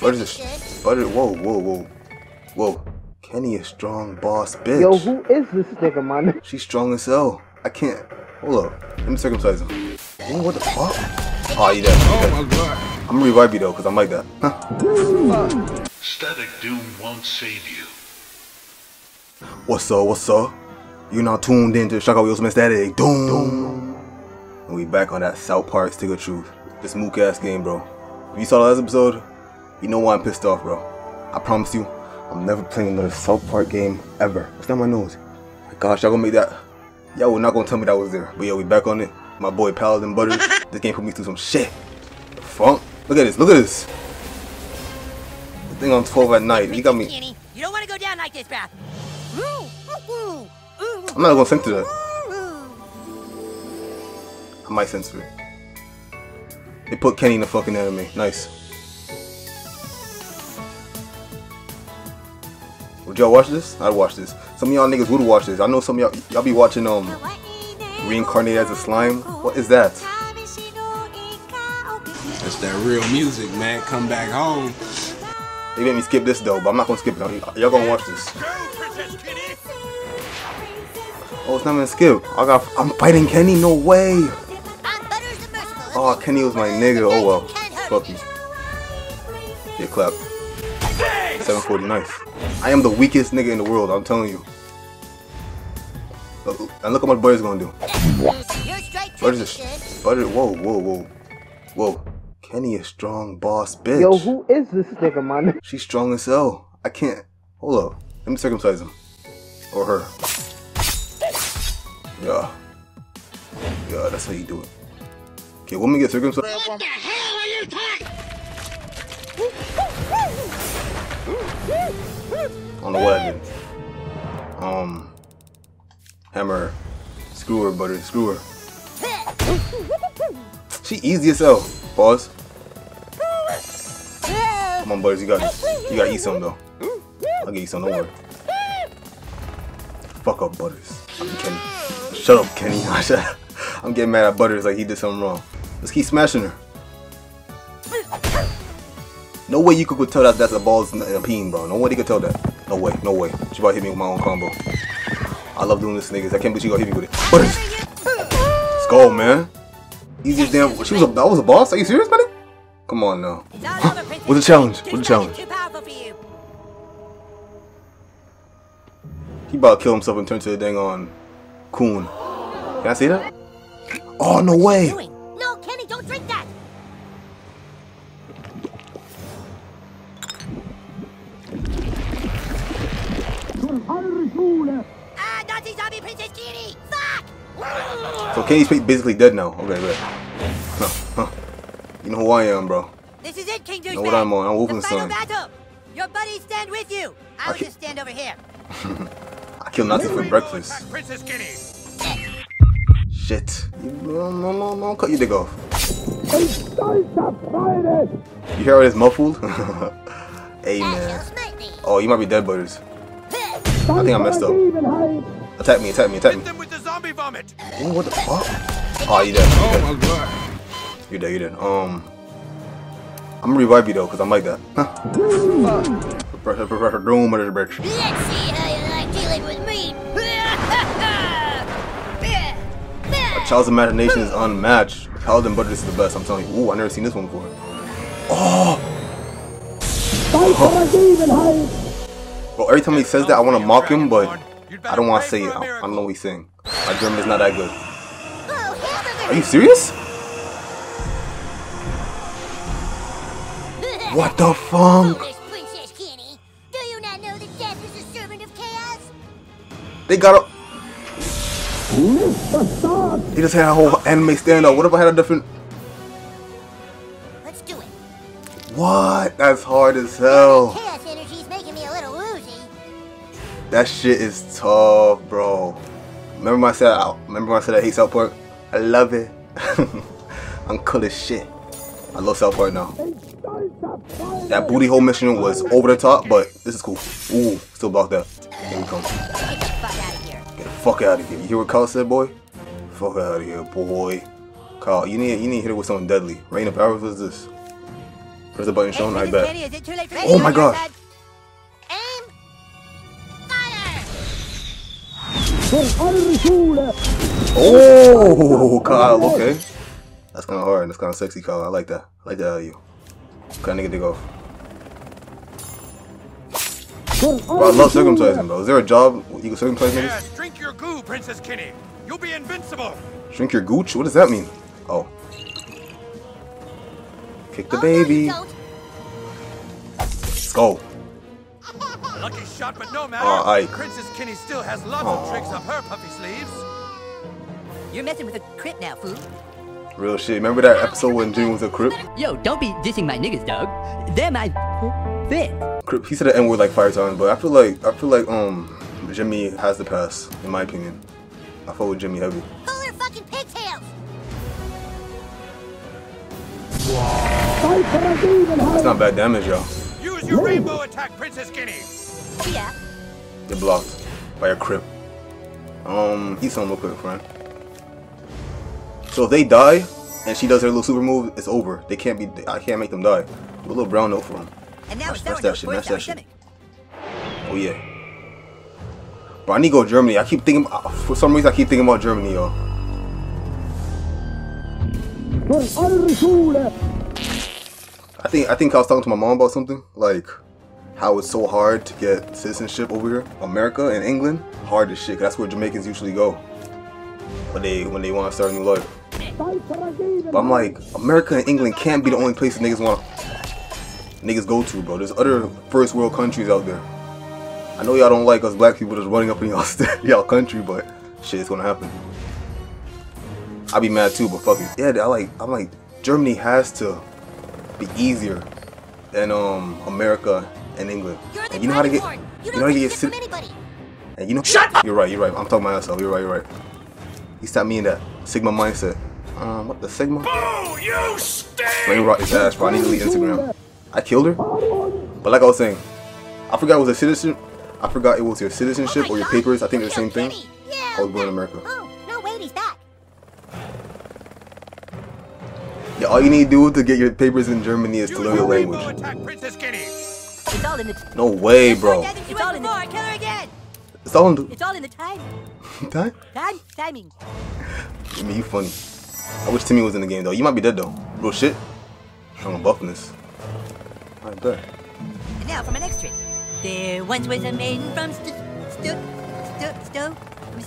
Butter is butter. Whoa, whoa, whoa, whoa. Kenny is strong, boss bitch. Yo, who is this nigga, man? She's strong as hell. I can't. Hold up. Let me circumcise him. Ooh, what the fuck? Oh, you dead. Oh my god. I'm gonna revive you though, cause I'm like that. Huh. Static Doom won't save you. What's up? What's up? You're now tuned into Shaka Will Smith Static Doom. And we back on that South Park Stick of Truth. This mook ass game, bro. If you saw the last episode, you know why I'm pissed off, bro. I promise you, I'm never playing another South Park game ever. What's that my nose? My gosh, y'all gonna make that. Y'all were not gonna tell me that was there. But yeah, we back on it. My boy Paladin Butters. this game put me through some shit. The fuck? Look at this, look at this. The thing on 12 at night. He got me. Kenny, you don't want to go down like this, Beth. I'm not gonna censor that. I might censor it. They put Kenny in the fucking anime. Nice. Would y'all watch this? I'd watch this. Some of y'all niggas would watch this. I know some of y'all y'all be watching um reincarnated as a slime. What is that? That's that real music, man. Come back home. They made me skip this though, but I'm not gonna skip it. Y'all gonna watch this. Oh, it's not gonna skip. I got. I'm fighting Kenny. No way. Oh, Kenny was my nigga. Oh well. Fuck you. Yeah, clap. 740, nice. I am the weakest nigga in the world. I'm telling you. Look, and look how much Butter's gonna do. Butter is Butter. Whoa, whoa, whoa, whoa. Kenny is strong, boss bitch. Yo, who is this nigga, man? She's strong as hell. I can't. Hold up. Let me circumcise him. Or her. Yeah. Yeah, that's how you do it. Okay, woman get circumcised. What the hell are you talking? What I did. Um. Hammer. Screw her, butter. Screw her. She easy as hell. Pause. Come on, Butters. You got. You gotta eat some, though. I'll get you some. Don't worry. Fuck up, Butters. I'm Kenny. Shut up, Kenny. I'm getting mad at Butters like he did something wrong. Let's keep smashing her. No way you could go tell that that's a balls and a peen, bro. No way you could tell that. No way, no way. She about hit me with my own combo. I love doing this, niggas. I can't believe she gonna hit me with it. Butters. Let's go, man. Easiest damn. She was a. That was a boss. Are you serious, buddy? Come on now. What's the challenge? What's the challenge? He about to kill himself and turn to the dang on coon. Can I see that? Oh no way! Fuck. So Kenny's basically dead now. Okay, good. Huh, huh. You know who I am, bro. This is it, King know what I'm on. I'm The final Wolfenstein. battle. Your buddies stand with you. I will Okay. just stand over here. I kill Nazi for breakfast. Princess Kenny. Shit. No, no, no, no. Cut your dick off. You hear how it's muffled? hey, man. Oh, you might be dead, Butters. I think I messed up. Attack me, attack me, attack me. Them with the zombie vomit. Ooh, what the fuck? Oh, you dead. You Oh dead. my god. You're dead, you're dead. Um, I'm gonna revive you though, cause I'm like that. Huh. Pressure, pressure, doom, mother bitch. Let's see how you like dealing with me. A child's imagination is unmatched. Paladin Butter is the best. I'm telling you. Ooh, I never seen this one before. Oh. Well, every time he says that, I want to mock him, but I don't want to say it. I, I don't know what he's saying. My German is not that good. Are you serious? What the fuck? Princess Kenny. Do you not know that death is a servant of chaos? They got a. He just had a whole anime stand up. What if I had a different? Let's do it. What? That's hard as hell. Chaos energy's making me a little woozy. That shit is tough, bro. Remember when I said I remember when I said I hate South Park? I love it. I'm cool as shit. I love South Park now. That booty hole mission was over the top, but this is cool. Ooh, still blocked that. Here we come. Get the fuck out of here. Get the fuck out of here. You hear what Kyle said, boy? Fuck out of here, boy. Kyle, you need you need to hit it with something deadly. Rain of powers, what's this? Press the button shown, I bet. Kenny, is it too late for Oh my God. Oh, Kyle, okay. That's kind of hard. That's kind of sexy, Kyle. I like that. I like that out of you. Kind of nigga dig off. Bro, I love circumcising, bro. Is there a job you can circumcise niggas? Yes, drink your goo, Princess Kenny. You'll be invincible. Shrink your gooch? What does that mean? Oh. Kick the Oh, baby. don't. Let's go. Lucky shot, but no matter. Aw, Ike. Princess Kenny still has lots Aw. of tricks up her puffy sleeves. You're messing with a crit now, fool. Real shit. Remember that episode when Jimmy was a crip? Yo, don't be dissing my niggas, dog. They're my fit. Crip. He said the N word like five times, but I feel like I feel like um Jimmy has the pass, in my opinion. I fought with Jimmy heavy. Pull her fucking pigtails. That's not bad damage, y'all. Use your rainbow attack, Princess Kenny. Yeah. They're blocked by a crip. Um, he's on real quick, friend. So if they die and she does her little super move, it's over. They can't be. I can't make them die. A little brown note for him. And now That's- that's that shit, for that's that shit. Oh yeah. Bro, I need to go to Germany. I keep thinking. uh, For some reason, I keep thinking about Germany, yo. I think I think I was talking to my mom about something like how it's so hard to get citizenship over here. America and England, hard as shit. that's where Jamaicans usually go when they when they want to start a new life. But I'm like, America and England can't be the only places niggas want niggas go to, bro. There's other first world countries out there. I know y'all don't like us black people just running up in y'all y'all country, but shit, it's gonna happen. I'll be mad too, but fuck it. Yeah, I like I'm like Germany has to be easier than um America and England. You're And you know how to get. You you know how to take get shit from anybody. and you know Shut up! You're right, you're right. I'm talking about myself. You're right, you're right. He stopped me in that Sigma mindset. Um, what the Sigma? Oh, you stink! Brain rot his ass, bro. I need to delete Instagram. I killed her. But like I was saying, I forgot it was a citizen. I forgot it was your citizenship Oh or your God, papers. I think you they're the same thing. Yeah. I was born in America. Oh, no, wait, he's back. Yeah, all you need to do to get your papers in Germany is to learn your your rainbow language. Attack, Princess Kenny. It's all in the No way, bro. It's all in the- Kill her again. It's all in the it's all in the time. time. Time timing. I mean, you funny. I wish Timmy was in the game though. You might be dead though. Real shit. Strong buffness. I bet. And now for my next trick. There once was a maiden from St- St- St- Sto-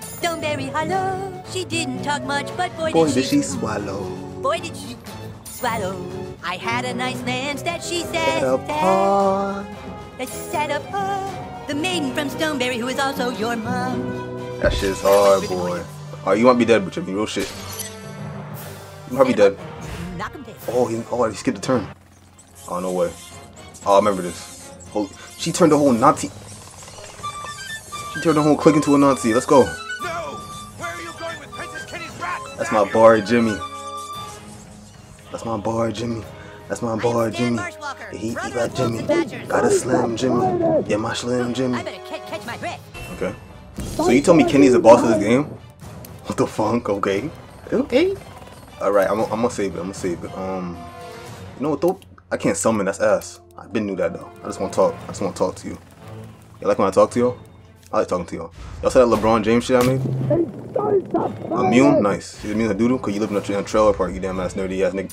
Stoneberry Hollow. She didn't talk much, but boy, Boy, did, did she, she swallow. boy did she swallow. I had a nice lance that she said That apart. that set apart. The maiden from Stoneberry, who is also your mom. That shit's hard, boy. Oh, you might be dead, but Jimmy, real shit. You might be dead. Knock him dead. Oh, he, oh, he skipped a turn. Oh, no way. Oh, I remember this. Holy, she turned the whole Nazi. She turned the whole click into a Nazi. Let's go. No! Where are you going with Princess Kenny's rat? That's my bar, Jimmy. That's my bar, Jimmy. That's my bar, Stan Jimmy. He, he got Jimmy. Wolves and Badgers. Got a slam, Jimmy. Yeah, my slam, Jimmy. I better catch my breath. Okay. So you tell me Kenny's the boss of this game? What the fuck? Okay. Okay. Alright, I'm, I'm gonna save it. I'm gonna save it. Um, you know what though? I can't summon. That's ass. I've been knew that though. I just want to talk. I just want to talk to you. You like when I talk to you? I like talking to y'all. Y'all saw that LeBron James shit I made? Immune? Nice. He's immune to doodle? Cause you live in a, in a trailer park, you damn ass nerdy ass nigga.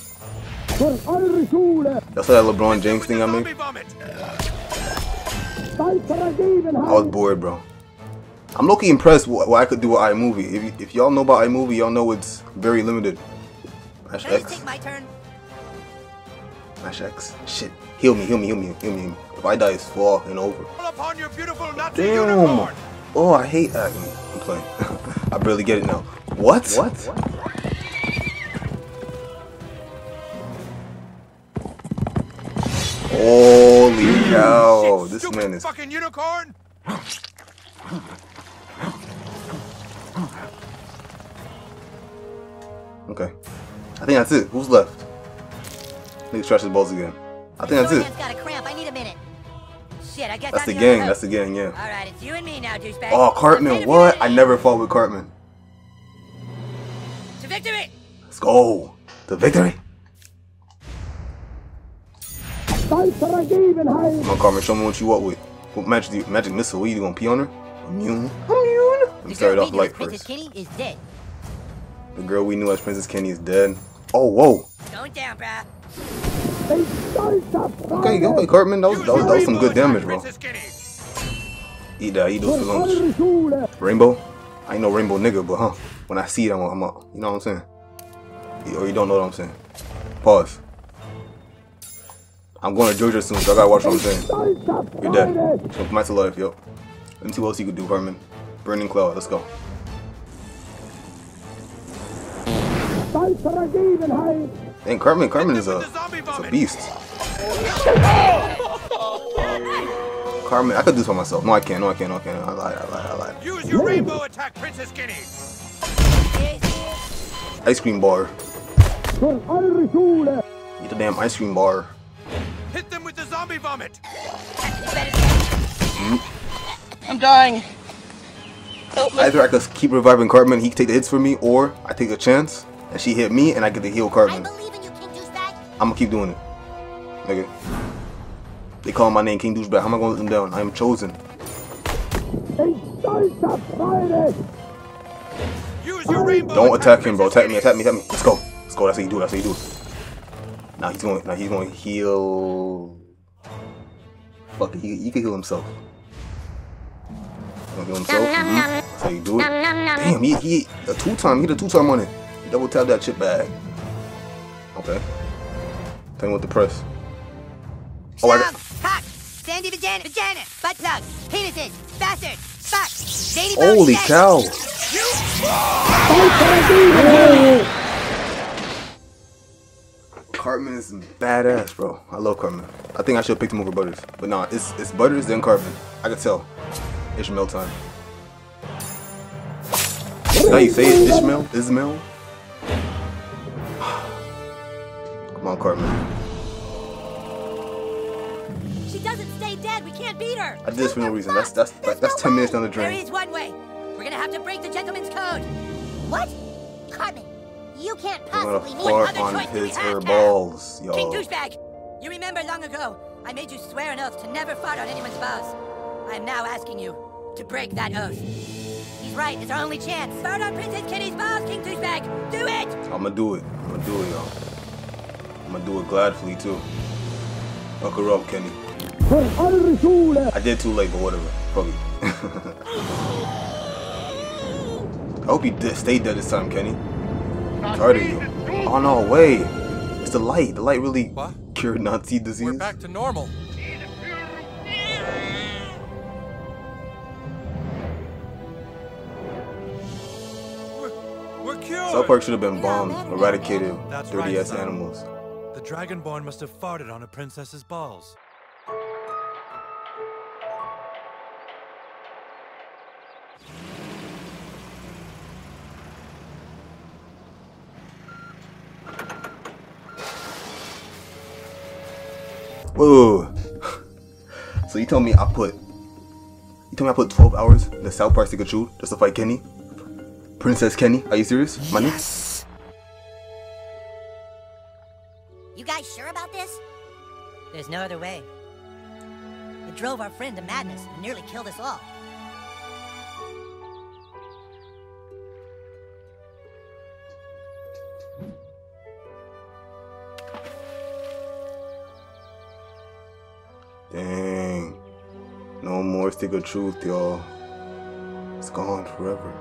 Y'all saw that LeBron James thing I made? I was bored, bro. I'm low-key impressed what, what I could do with iMovie. If, y- if y'all know about iMovie, y'all know it's very limited. Mash Can I just X. take my turn? Mash X. Shit. Heal me, heal me, heal me, heal me. If I die, it's fall and over. Upon your beautiful Damn. unicorn. Oh, I hate acting. I'm playing. I barely get it now. What? What? Holy cow! Shit, This man is. fucking unicorn. Okay. I think that's it. Who's left? Nigga stretch his balls again. I think that's it. got a cramp. I need a minute. Shit, I guess That's I'm the the gang. other That's the gang. Yeah. All right, it's you and me now, douchebag. Oh, Cartman. What? for I never fought with Cartman. To victory! Let's go. To victory. Come on, Cartman, show me what you up with. What magic, do you, magic missile? What you gonna pee on her? Immune? Immune? Let me start it off we knew light Princess first. Kitty is dead. The girl we knew as Princess Kenny is dead. Oh, whoa. Going down, bruh. Okay, okay, Cartman. Was, Use that was, your that was some good damage, bro. Eat that, eat those for lunch. Rainbow? I ain't no rainbow nigga, but huh? When I see it, I'm, up. You know what I'm saying? Or you don't know what I'm saying? Pause. I'm going to Georgia soon, so I gotta watch what I'm saying. You're dead. So back to life, yo. Let me see what else you can do, Cartman. Burning Cloud, let's go. Cartman is a, With the zombie is a vomit. beast. Cartman, I could do this for myself. No, I can't. No, I can't. No, I can't. I lied. I lied. I lied. Use your rainbow attack, Princess Kitty. Ice cream bar. Eat the damn ice cream bar. Hit them with the zombie vomit. I'm dying. Either I could keep reviving Cartman, he can take the hits for me, or I take a chance and she hit me and I get to heal I Cartman. I'm gonna keep doing it. Nigga. They call my name King Douchebag. How am I gonna let them down? I am chosen. Use your rainbow Don't attack him, bro. Attack me, attack me, attack me. Let's go. Let's go. That's how you do it. That's how you do it. Now he's going. Now he's going to heal. Fuck it. He, he can heal himself. He's gonna heal himself. Mhm. That's how you do it. Damn, he he a two time. He a two time on it. Double tap that chip bag. Okay. Me what to press. Oh, I got. Cock, sandy vagina, vagina, butt plug, penises, bastard, fuck, lady Holy sex. cow! Cartman is badass, bro. I love Cartman. I think I should have picked him over Butters. But nah, it's it's Butters then Cartman. I could tell. Ishmael time. Now you say it, Ishmael? Ismail? Come on, Cartman. She doesn't stay dead. We can't beat her. I did this for no reason. That's that's that's, that's ten minutes down the There drain. is one way. We're gonna have to break the gentleman's code. What? Cartman, you can't possibly mean other on choice his have her now? balls, King douchebag, you remember long ago I made you swear an oath to never fart on anyone's balls. I am now asking you to break that oath. He's right. It's our only chance. Fart on Princess Kitty's balls, King douchebag. Do it. I'm gonna do it. I'm gonna do it, y'all. I'm gonna do it gladfully too. Fuck her up, Kenny. I did too late, but whatever. Fuck it. I hope you did stay dead this time, Kenny. Tired of you. Oh no, wait. It's the light. The light really What? cured Nazi disease. We're back to normal. We're, we're cured. South Park should have been bombed, eradicated, That's dirty right, ass son. animals. The Dragonborn must have farted on a princess's balls. Whoa. so you told me I put you told me I put 12 hours in the South Park Stick of just to fight Kenny? Princess Kenny? Are you serious? Money? You no other way. It drove our friend to madness and nearly killed us all. Dang. No more Stick of Truth, y'all. It's gone forever.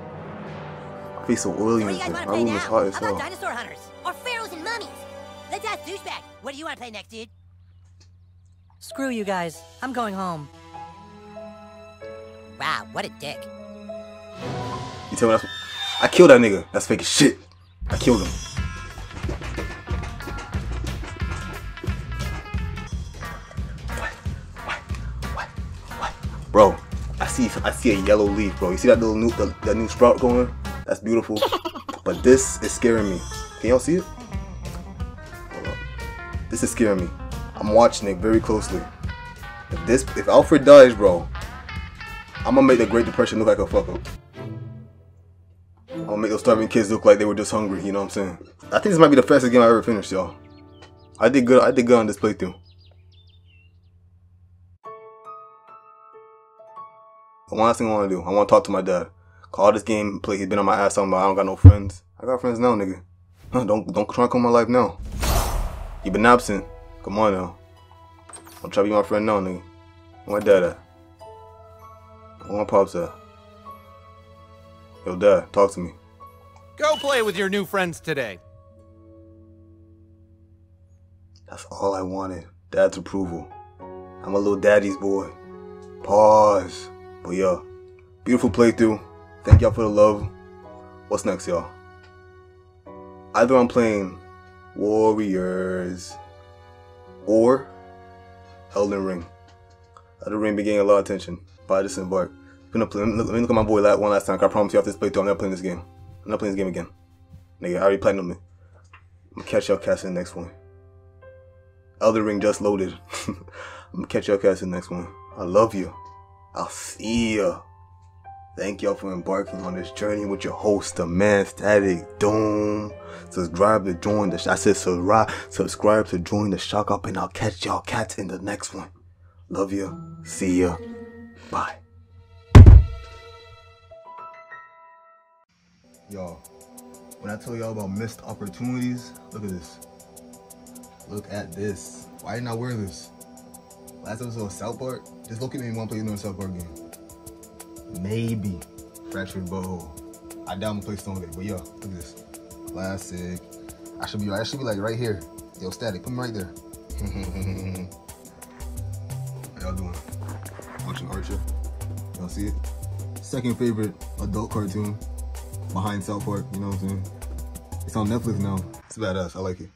So oily What do you guys want to play now? is hot as How about dinosaur hunters? Or pharaohs and mummies? Let's ask douchebag. What do you want to play next, dude? Screw you guys. I'm going home. Wow, what a dick. You tell me that's I killed that nigga. That's fake as shit. I killed him. Bro, I see I see a yellow leaf, bro. You see that little new the, that new sprout going? That's beautiful. But this is scaring me. Can y'all see it? This is scaring me. I'm watching it very closely. If this, if Alfred dies, bro, I'm gonna make the Great Depression look like a fuck up. I'm gonna make those starving kids look like they were just hungry. You know what I'm saying? I think this might be the fastest game I ever finished, y'all. I did good. I did good on this playthrough. The last thing I want to do, I want to talk to my dad. Call this game, play. He's been on my ass talking about I don't got no friends. I got friends now, nigga. Huh, don't don't try and come my life now. You've been absent. Come on now. I'm trying to be my friend now, nigga. Where my dad at? Where my pops at? Yo, dad, talk to me. Go play with your new friends today. That's all I wanted. Dad's approval. I'm a little daddy's boy. Pause. But yeah, beautiful playthrough. Thank y'all for the love. What's next, y'all? Either I'm playing Warriors or Elden Ring. Elden Ring been getting a lot of attention by Disembark. Gonna play, let me look at my boy that one last time. I promise you after this playthrough, I'm not playing this game. I'm not playing this game again. Nigga, I already played me. I'm gonna catch y'all cats in the next one. Elden Ring just loaded. I'm gonna catch y'all cats in the next one. I love you. I'll see ya. Thank y'all for embarking on this journey with your host, the man Static Doom. Subscribe to join the. I said subscribe. Subscribe to join the shock up, and I'll catch y'all cats in the next one. Love you. See ya. Bye. Y'all, when I tell y'all about missed opportunities, look at this. Look at this. Why didn't I wear this? Last episode of South Park. Just look at me and want to play another South Park game. Maybe fractured bow. I doubt I'm gonna play but yo, look at this. Classic. I should be I should be like right here. Yo, static, put me right there. How y'all doing? Watching Archer. Y'all see it? Second favorite adult cartoon behind South Park, you know what I'm saying? It's on Netflix now. It's badass. I like it.